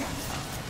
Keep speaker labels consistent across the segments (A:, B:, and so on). A: ですか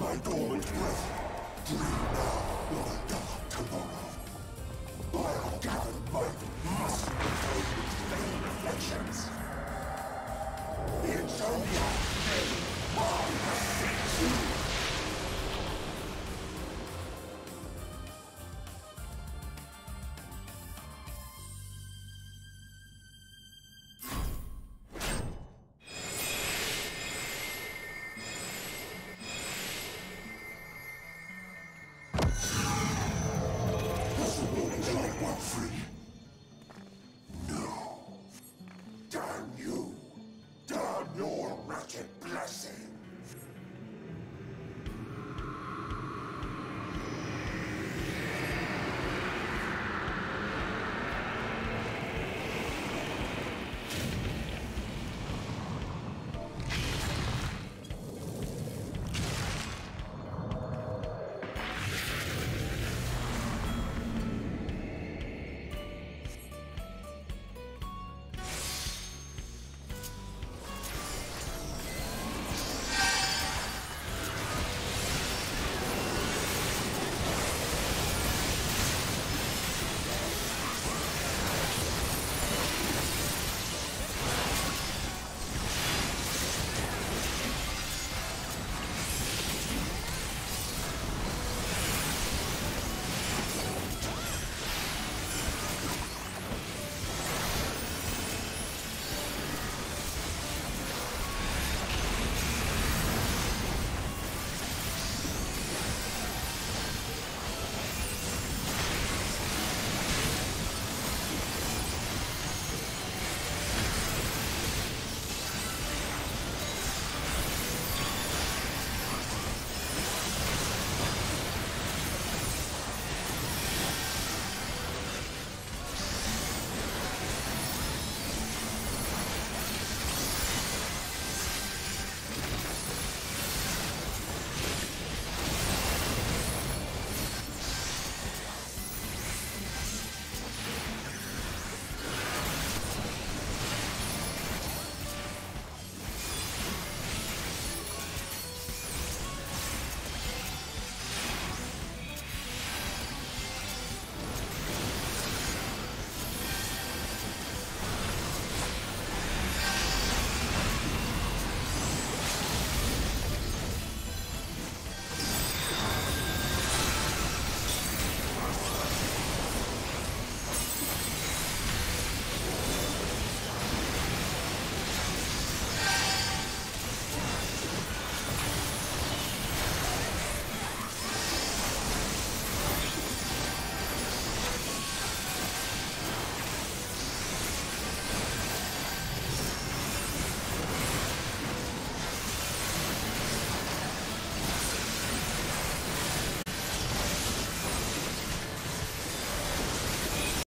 B: my dormant breath. Dream now or the tomorrow. I will gathered might must be filled with vain afflictions. The insomnia, they, why must you?